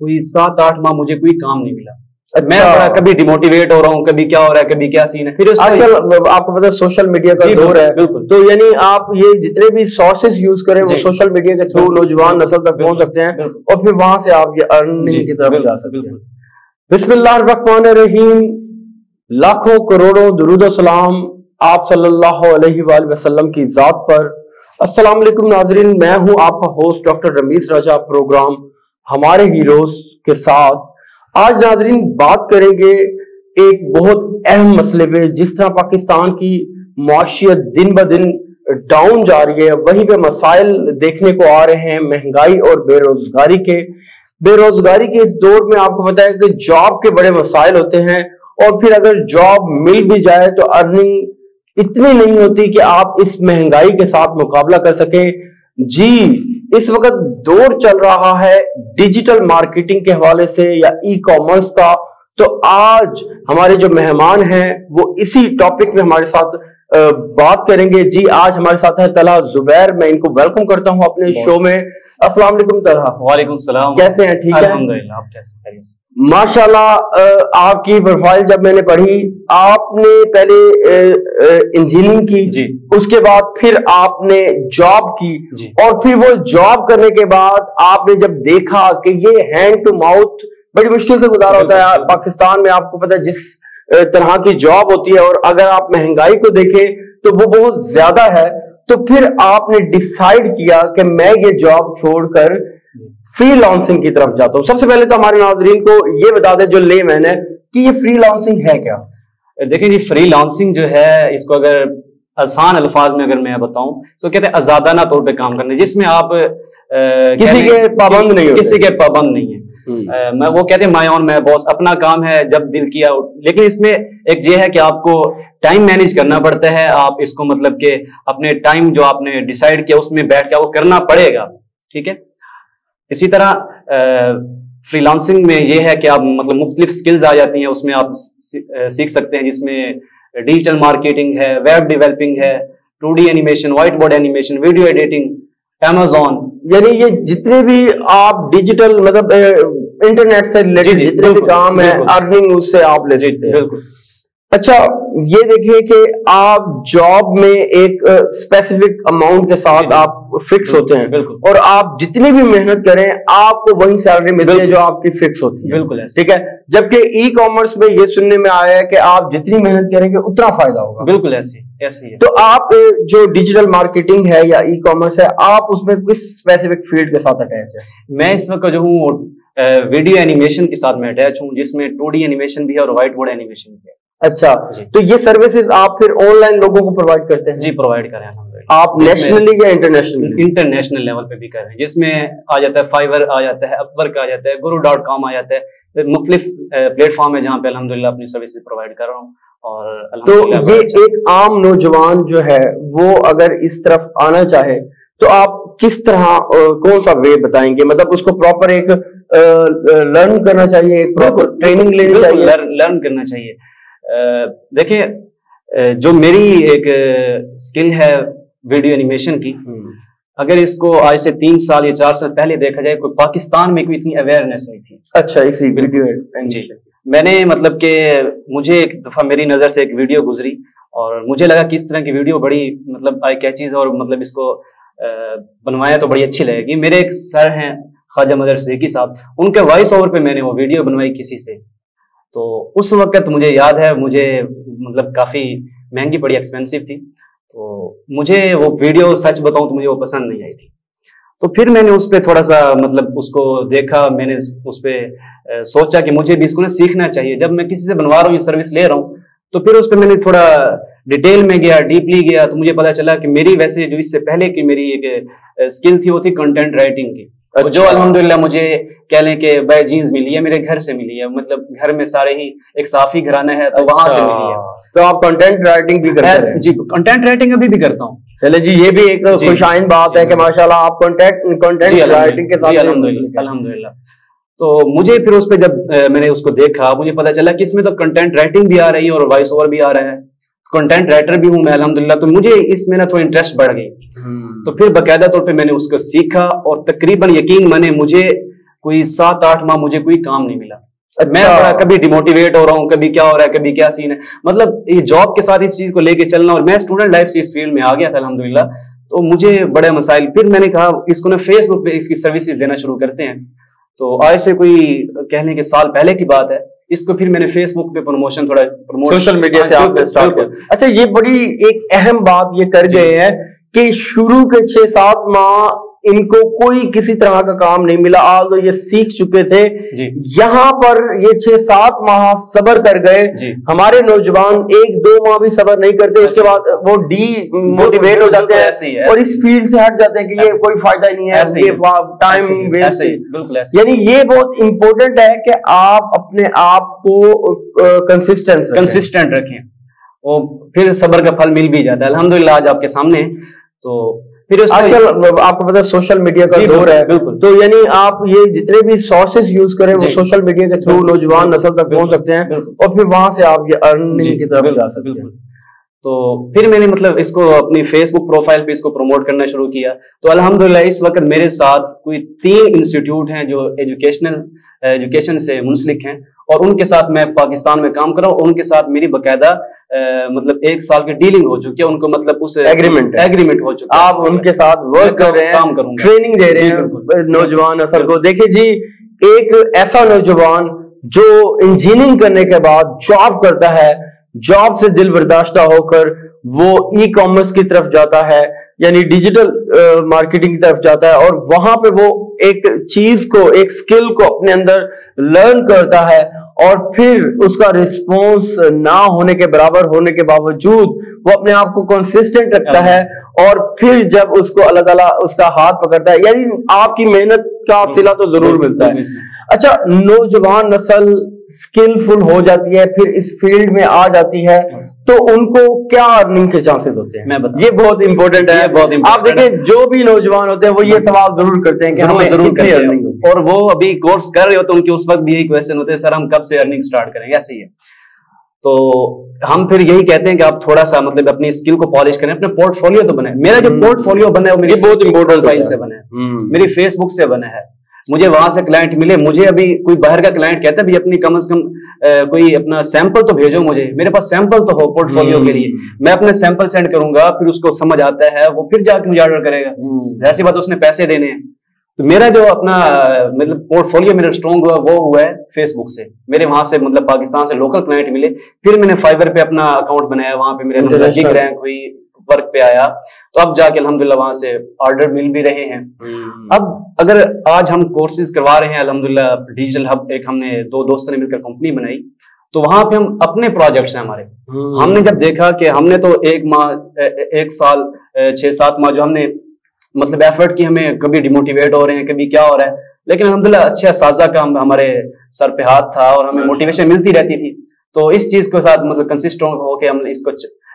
कोई सात आठ माह मुझे कोई काम नहीं मिला। अच्छा। मैं बड़ा कभी डिमोटिवेट हो रहा हूँ कभी क्या हो रहा है कभी क्या सीन है फिर आजकल आपको पता है सोशल मीडिया का दौर है। बिल्कुल। तो यानी आप ये जितने भी सोर्सेज यूज़ करें वो सोशल मीडिया के थ्रू नौजवान नस्ल तक पहुँच सकते हैं और फिर वहाँ से आप ये अर्निंग की तरफ़ जा सकते हैं। बिल्कुल। बिस्मिल्लाहिर्रहमानिर्रहीम लाखों करोड़ों दुरूद सलाम आप सल्लल्लाहु अलैहि वसल्लम की जात पर। अस्सलाम वालेकुम नाजरीन मैं हूँ आपका host doctor Rameez Raja programme हमारे हीरोज के साथ। आज नाजरीन बात करेंगे एक बहुत अहम मसले पे, जिस तरह पाकिस्तान की माशियत दिन ब दिन डाउन जा रही है। वहीं पे मसाइल देखने को आ रहे हैं महँगाई और बेरोजगारी के। बेरोजगारी के इस दौर में आपको पता है कि जॉब के बड़े मसाइल होते हैं और फिर अगर जॉब मिल भी जाए तो अर्निंग इतनी नहीं होती कि आप इस महँगाई के साथ मुकाबला कर सकें। जी इस वक्त दौर चल रहा है डिजिटल मार्केटिंग के हवाले से या ई कॉमर्स का। तो आज हमारे जो मेहमान हैं वो इसी टॉपिक में हमारे साथ बात करेंगे। जी आज हमारे साथ है तला जुबैर। मैं इनको वेलकम करता हूँ अपने शो में। असला वालेकुम वाले वालेकुम सलाम। कैसे हैं? ठीक है? आप कैसे? माशाल्लाह आपकी प्रोफ़ाइल जब मैंने पढ़ी आपने पहले इंजीनियरिंग की जी। उसके बाद फिर आपने जॉब की जी। और फिर वो जॉब करने के बाद आपने जब देखा कि ये हैंड टू माउथ बड़ी मुश्किल से गुजारा होता है पाकिस्तान में आपको पता है जिस तरह की जॉब होती है और अगर आप महँगाई को देखें तो वो बहुत ज़्यादा है तो फिर आपने डिसाइड किया कि मैं ये जॉब छोड़कर फ्री लॉन्सिंग की तरफ़ जाता हूँ। सबसे पहले तो हमारे नाजरीन को ये बता दें जो ले मैंने कि ये फ्री लॉन्सिंग है क्या? देखिए जी फ्री लॉन्सिंग जो है इसको अगर आसान अल्फाज में अगर मैं बताऊँ तो कहते हैं आजादाना तौर पे काम करने जिसमें आप अ, किसी के पाबंद नहीं किसी के पाबंद नहीं है। अ, मैं वो कहते हैं माई ऑन मैं बॉस अपना काम है जब दिल किया लेकिन इसमें एक ये है कि आपको टाइम मैनेज करना पड़ता है आप इसको मतलब के अपने टाइम जो आपने डिसाइड किया उसमें बैठ के आपको करना पड़ेगा ठीक है? इसी तरह फ्रीलांसिंग में ये है कि आप मतलब मुख्तलिफ़ स्किल्स आ जाती हैं उसमें आप सीख सकते हैं जिसमें डिजिटल मार्केटिंग है वेब डेवलपिंग है two D animation white board animation video editing Amazon यानी ये जितने भी आप डिजिटल मतलब इंटरनेट से रिलेटेड जितने भी काम है अर्निंग उससे आप ले सकते हैं। बिल्कुल। अच्छा ये देखिए कि आप जॉब में एक स्पेसिफिक अमाउंट के साथ आप फिक्स होते हैं। बिल्कुल। और आप जितनी भी मेहनत करें आपको वही सैलरी मिलती है जो आपकी फिक्स होती है। बिल्कुल ऐसे। ठीक है? जबकि ई कॉमर्स में ये सुनने में आया है कि आप जितनी मेहनत करेंगे उतना फ़ायदा होगा। बिल्कुल ऐसे ऐसे है तो आप जो डिजिटल मार्केटिंग है या ई कॉमर्स है आप उसमें किस स्पेसिफिक फ़ील्ड के साथ अटैच है? मैं इस वक्त जो हूँ वीडियो एनिमेशन के साथ मैं अटैच हूँ जिसमें टू एनिमेशन भी है और व्हाइट बोर्ड एनिमेशन भी है। अच्छा तो ये सर्विसेज़ आप फिर ऑनलाइन लोगों को प्रोवाइड करते हैं? जी प्रोवाइड करें आप नेशनली या इंटरनेशनली इंटरनेशनल लेवल पे भी कर रहे हैं। जिसमें आ जाता है फाइवर आ जाता है अपवर्क आ जाता है गुरु डॉट कॉम आ जाता है। मुख्तलिफ़ प्लेटफॉर्म है जहाँ पे अल्हम्दुलिल्लाह अपनी सर्विसेज़ प्रोवाइड कर रहा हूँ। और तो ये एक आम नौजवान जो है वो अगर इस तरफ़ आना चाहे तो आप किस तरह कौन सा वे बताएँगे? मतलब उसको प्रॉपर एक लर्न करना चाहिए एक प्रॉपर ट्रेनिंग लेनी चाहिए? लर्न करना चाहिए। देखिए जो मेरी एक स्किल है वीडियो एनिमेशन की हम्म, अगर इसको आज से तीन साल या चार साल पहले देखा जाए कोई पाकिस्तान में कोई इतनी अवेयरनेस नहीं थी। अच्छा इसी वीडियो जी। मैंने मतलब कि मुझे एक दफ़ा मेरी नज़र से एक वीडियो गुजरी और मुझे लगा कि इस तरह की वीडियो बड़ी मतलब आई कैचीज और मतलब इसको बनवाया तो बड़ी अच्छी लगेगी। मेरे एक सर हैं ख्वाजा मदर सिद्दीकी साहब उनके वॉइस ओवर पे मैंने वो वीडियो बनवाई किसी से। तो उस वक्त मुझे याद है, मुझे मतलब काफ़ी महँगी पड़ी एक्सपेंसिव थी। तो मुझे वो वीडियो सच बताऊँ तो मुझे वो पसंद नहीं आई थी। तो फिर मैंने उस पर थोड़ा सा मतलब उसको देखा, मैंने उस पर सोचा कि मुझे भी इसको ना सीखना चाहिए। जब मैं किसी से बनवा रहा हूँ, ये सर्विस ले रहा हूँ तो फिर उस पर मैंने थोड़ा डिटेल में गया डीपली गया तो मुझे पता चला कि मेरी वैसे जो इससे पहले की मेरी एक स्किल थी, वो थी कंटेंट राइटिंग की। जो अच्छा। अल्हम्दुलिल्लाह मुझे कह लें कि बाय जीन्स मिली है मेरे घर से मिली है। मतलब घर में सारे ही एक साफी घराना है तो वहाँ से मिली है। तो आप कंटेंट राइटिंग भी करते हैं जी कंटेंट राइटिंग अभी भी करता हूँ। चले जी ये भी एक खुशाइन बात है कि माशाल्लाह आप कंटेंट कंटेंट राइटिंग के साथ अल्हम्दुलिल्लाह तो मुझे फिर उस पर जब मैंने उसको देखा मुझे पता चला कि इसमें तो कंटेंट राइटिंग भी आ रही है और वॉइस ओवर भी आ रहा है। कंटेंट राइटर भी हूँ मैं अल्हम्दुलिल्लाह। तो मुझे इसमें ना थोड़ा इंटरेस्ट बढ़ गई। तो फिर बकायदा तौर पे मैंने उसको सीखा और तकरीबन यकीन माने मुझे कोई सात आठ माह मुझे कोई काम नहीं मिला। अच्छा। मैं कभी डिमोटिवेट हो रहा हूँ कभी क्या हो रहा है कभी क्या सीन है। मतलब ये जॉब के साथ इस चीज़ को लेके चलना और मैं स्टूडेंट लाइफ से इस फ़ील्ड में आ गया था अलहमदुल्ला तो मुझे बड़े मसाइल फिर मैंने कहा इसको ना फेसबुक पे इसकी सर्विसेज़ देना शुरू करते हैं। तो आज से कोई कहने के साल पहले की बात है इसको फिर मैंने फेसबुक पे प्रमोशन थोड़ा प्रमोट सोशल मीडिया से आपने स्टार्ट अच्छा ये बड़ी एक अहम बात ये कर गए हैं कि शुरू के छह सात माह इनको कोई किसी तरह का काम नहीं मिला। आज तो ये सीख चुके थे। यहाँ पर ये छह सात माह सबर कर गए। हमारे नौजवान एक दो माह भी सबर नहीं करते उसके बाद वो डी मोटिवेट हो जाते हैं ऐसे है और इस फ़ील्ड से हट जाते हैं कि ये कोई फ़ायदा नहीं है ये टाइम वेस्ट। यानी ये बहुत इंपॉर्टेंट है कि आप अपने आप को कंसिस्टेंस कंसिस्टेंट रखें। वो फिर सबर का फल मिल भी जाता है। अल्हम्दुलिल्लाह आज आपके सामने। तो फिर आजकल आपको पता है सोशल मीडिया का दौर है। बिल्कुल। तो यानी आप ये जितने भी सोर्सेज यूज़ करें वो सोशल मीडिया के थ्रू नौजवान नस्ल तक पहुँच सकते हैं और फिर वहाँ से आप ये अर्निंग की तरफ़ जा सकते हैं। तो फिर मैंने मतलब इसको अपनी फेसबुक प्रोफ़ाइल पे इसको प्रमोट करना शुरू किया। तो अल्हम्दुलिल्लाह इस वक्त मेरे साथ कोई तीन इंस्टीट्यूट हैं जो एजुकेशनल एजुकेशन से मुंसलिक हैं। और उनके साथ मैं पाकिस्तान में काम कर रहा हूँ उनके साथ मेरी बकायदा मतलब एक साल की डीलिंग हो चुकी है उनको मतलब उस है। एग्रीमेंट हो चुका आप उनके साथ वर्क कर रहे हैं काम करूँगा। ट्रेनिंग दे रहे हैं नौजवान नस्ल को देखिए जी एक ऐसा नौजवान जो इंजीनियरिंग करने के बाद जॉब करता है जॉब से दिल बर्दाश्ता होकर वो ई कॉमर्स की तरफ़ जाता है यानी डिजिटल मार्केटिंग की तरफ़ जाता है और वहाँ पे वो एक चीज़ को एक स्किल को अपने अंदर लर्न करता है और फिर उसका रिस्पॉन्स ना होने के बराबर होने के बावजूद वो अपने आप को कंसिस्टेंट रखता है और फिर जब उसको अल्लाह ताला उसका हाथ पकड़ता है यानी आपकी मेहनत का सिला तो ज़रूर मिलता है। अच्छा नौजवान नस्ल स्किलफुल हो जाती है फिर इस फ़ील्ड में आ जाती है। तो उनको क्या अर्निंग के चांसेस होते हैं? मैं बताऊँ। ये बहुत इंपॉर्टेंट है। बहुत important आप देखिए जो भी नौजवान होते हैं वो ये सवाल ज़रूर करते हैं कि ज़रूर हमें ज़रूर कितनी अर्निंग हैं। और वो अभी कोर्स कर रहे हो तो उनके उस वक्त भी यही क्वेश्चन होते हैं सर हम कब से अर्निंग स्टार्ट करेंगे ऐसे ही है। तो हम फिर यही कहते हैं कि आप थोड़ा सा मतलब अपनी स्किल को पॉलिश करें अपने पोर्टफोलियो तो बनाए। मेरा जो हम्म। पोर्टफोलियो बना है वो मेरी बहुत प्रोफ़ाइल होता से है। बना है। हम्म। मेरी फेसबुक से बना है। मुझे वहाँ से क्लाइंट मिले मुझे अभी कोई बाहर का क्लाइंट कहता है भी अपनी कम से कम कोई अपना सैंपल तो भेजो मुझे। मेरे पास सैंपल तो हो पोर्टफोलियो के लिए। हम्म। मैं अपने सैंपल सेंड करूँगा फिर उसको समझ आता है वो फिर जाके मुझे ऑर्डर करेगा। हम्म। ज़ाहिर सी बात उसने पैसे देने हैं। तो मेरा जो अपना मतलब पोर्टफोलियो मेरा स्ट्रॉन्ग हुआ वो हुआ है फेसबुक से। मेरे वहाँ से मतलब पाकिस्तान से लोकल क्लाइंट मिले। फिर मैंने फाइबर पे अपना अकाउंट बनाया वहाँ पे मेरे बिग रैंक हुई। वर्क पे आया तो अब जाके अल्हम्दुलिल्लाह वहाँ से ऑर्डर मिल भी रहे हैं हम्म। अब अगर आज हम कोर्सेज करवा रहे हैं अल्हम्दुलिल्लाह डिजिटल हब एक हमने दो दोस्तों ने मिलकर कंपनी बनाई तो वहाँ पे हम अपने प्रोजेक्ट्स हैं हमारे हम्म। हमने जब देखा कि हमने तो एक माह एक साल छह सात माह जो हमने मतलब एफर्ट की हमें कभी डिमोटिवेट हो रहे हैं कभी क्या हो रहा है लेकिन अलहमदिल्ला अच्छे साजा का हम- हमारे सर पे हाथ था और हमें मोटिवेशन मिलती रहती थी तो इस चीज़ के साथ मतलब कंसिस्टेंट होकर हम इसको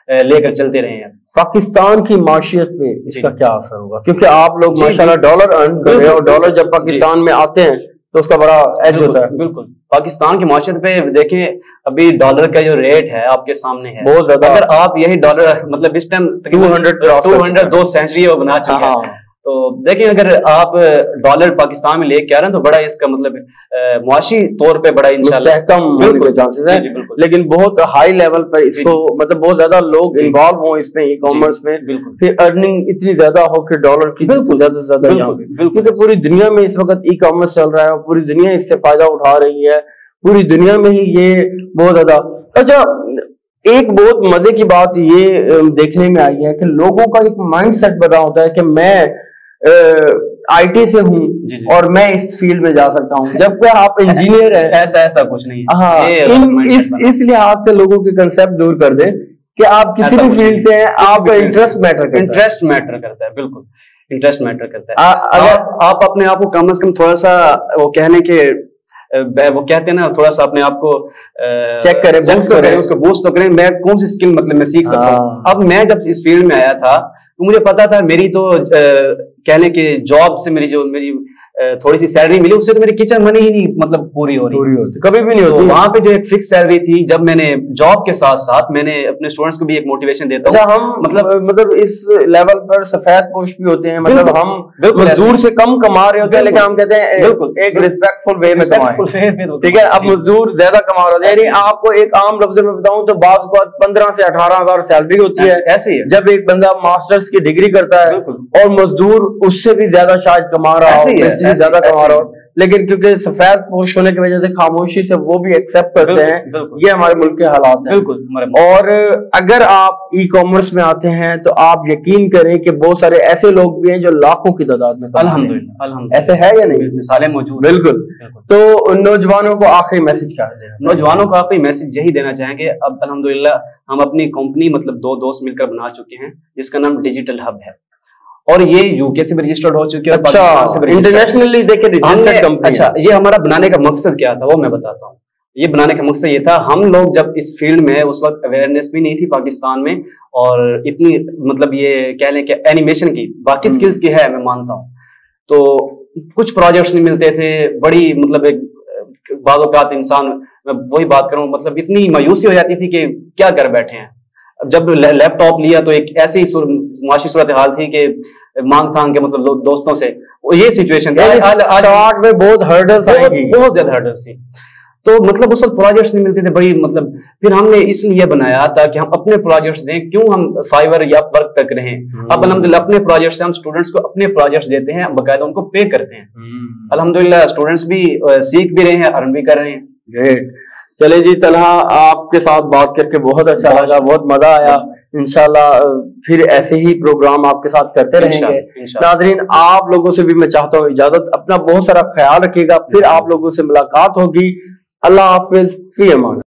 लेकर चलते रहे हैं। पाकिस्तान की माशियत पे इसका क्या असर होगा? क्योंकि आप लोग माशाल्लाह डॉलर अर्न कर रहे हो और डॉलर जब पाकिस्तान में आते हैं तो उसका बड़ा एज होता है। बिल्कुल। पाकिस्तान की माशरत पे देखें अभी डॉलर का जो रेट है आपके सामने है। बहुत ज़्यादा। अगर आप यही डॉलर मतलब इस time two hundred two hundred दो सेंचुरी बना चुके हैं। हाँ। तो देखिए अगर आप डॉलर पाकिस्तान में लेके आ रहे हैं तो बड़ा इसका मतलब मुआशी तौर पे बड़ा के चांसेस है। लेकिन बहुत हाई लेवल पर इसको मतलब बहुत ज़्यादा लोग इन्वॉल्व हो इसमें ई कॉमर्स में बिल्कुल। फिर अर्निंग इतनी ज़्यादा हो कि डॉलर की बिल्कुल। ज़्यादा से ज़्यादा बिल्कुल, क्योंकि पूरी दुनिया में इस वक्त ई कॉमर्स चल रहा है पूरी दुनिया इससे फ़ायदा उठा रही है पूरी दुनिया में ही ये बहुत ज़्यादा। अच्छा एक बहुत मज़े की बात ये देखने में आई है कि लोगों का एक माइंड सेट बना होता है कि मैं आईटी से हूँ। और मैं इस फ़ील्ड में जा सकता हूँ। जबकि आप इंजीनियर हैं ऐसा ऐसा कुछ नहीं हाँ। इन इस इस लिहाज से लोगों के कंसेप्ट दूर कर दे कि आप किसी भी फ़ील्ड से हैं। आपका इंटरेस्ट मैटर करता है। इंटरेस्ट मैटर करता है बिल्कुल। इंटरेस्ट मैटर करता है। आ- अगर आप, अपने आप को कम से कम थोड़ा सा वो कहने के वो कहते हैं ना थोड़ा सा अपने आप को Check करें, check तो करें। उसको बूस्ट तो करें। मैं कौन सी स्किल मतलब मैं सीख सकता हूँ? हाँ। अब मैं जब इस फ़ील्ड में आया था तो मुझे पता था मेरी तो कहने के जॉब से मेरी जो मेरी थोड़ी सी सैलरी मिली उससे तो मेरी किचन मनी ही नहीं मतलब पूरी हो रही। पूरी होती कभी भी नहीं तो होती वहाँ पे जो एक फिक्स सैलरी थी जब मैंने जॉब के साथ साथ मैंने अपने स्टूडेंट्स को भी एक मोटिवेशन देता अच्छा हूँ हम मतलब मतलब इस लेवल पर सफ़ेद पोश भी होते हैं मतलब हम मजदूर से कम कमा रहे होते हैं लेकिन हम कहते हैं बिल्कुल, एक रिस्पेक्टफुल वे में तो ठीक है अब मजदूर ज़्यादा कमा रहा है। यानी आपको एक आम लफ्ज में बताऊँ तो बाद पंद्रह से अठारह हज़ार सैलरी होती है। ऐसे ही जब एक बंदा मास्टर्स की डिग्री करता है और मजदूर उससे भी ज़्यादा शायद कमा रहा हो भी ज़्यादा कमा रहा ही। लेकिन क्योंकि सफ़ेद पोश होने की वजह से खामोशी से वो भी एक्सेप्ट करते बिल्कुल, हैं। बिल्कुल। ये हमारे मुल्क के हालात हैं। बिल्कुल हमारे और अगर आप ई कॉमर्स में आते हैं तो आप यकीन करें कि बहुत सारे ऐसे लोग भी हैं जो लाखों की तादाद में अल्हम्दुलिल्लाह ऐसे है या नहीं? मिसालें मौजूद बिल्कुल। तो नौजवानों को आखिरी मैसेज क्या देना नौजवानों को आखिरी मैसेज यही देना चाहेंगे अब अल्हम्दुलिल्लाह हम अपनी कंपनी मतलब दो दोस्त मिलकर बना चुके हैं जिसका नाम डिजिटल हब है। और ये यूके से भी रजिस्टर्ड हो चुकी है अच्छा। इंटरनेशनली देखे रजिस्टर्ड अच्छा ये हमारा बनाने का मकसद क्या था वो मैं बताता हूँ ये बनाने का मकसद ये था हम लोग जब इस फ़ील्ड में उस वक्त अवेयरनेस भी नहीं थी पाकिस्तान में और इतनी मतलब ये कह लें कि एनिमेशन की बाकी हम्म। स्किल्स की है मैं मानता हूँ तो कुछ प्रोजेक्ट्स नहीं मिलते थे बड़ी मतलब एक बाज़ात इंसान मैं वही बात करूँ मतलब इतनी मायूसी हो जाती थी कि क्या कर बैठे हैं जब लैपटॉप लिया तो एक ऐसी सुर- सूरत हाल थी कि मांग थांग के मतलब दोस्तों से। ये सिचुएशन थी। स्टार्ट में बहुत हर्डल्स बहुत बहुत ज़्यादा हर्डल्स थी। तो मतलब उस वक्त प्रोजेक्ट्स नहीं मिलते थे बड़ी मतलब फिर हमने इसलिए बनाया ताकि हम अपने प्रोजेक्ट्स दें। क्यों हम फाइवर या वर्क तक रहें? हम्म। अब अलहमदिल्ला अपने प्रोजेक्ट्स हम स्टूडेंट्स को अपने प्रोजेक्ट्स देते हैं बाकायदा उनको पे करते हैं। हम्म। अल्हम्दुलिल्लाह स्टूडेंट्स भी सीख भी रहे हैं अर्न भी कर रहे हैं। ग्रेट चले जी तलहा आपके साथ बात करके बहुत अच्छा लगा बहुत मज़ा आया। इंशाल्लाह अ, फिर ऐसे ही प्रोग्राम आपके साथ करते रहेंगे। नाजरीन आप लोगों से भी मैं चाहता हूँ इजाज़त। अपना बहुत सारा ख्याल रखिएगा। फिर आप लोगों से मुलाकात होगी। अल्लाह हाफिज। फ़ी अमान।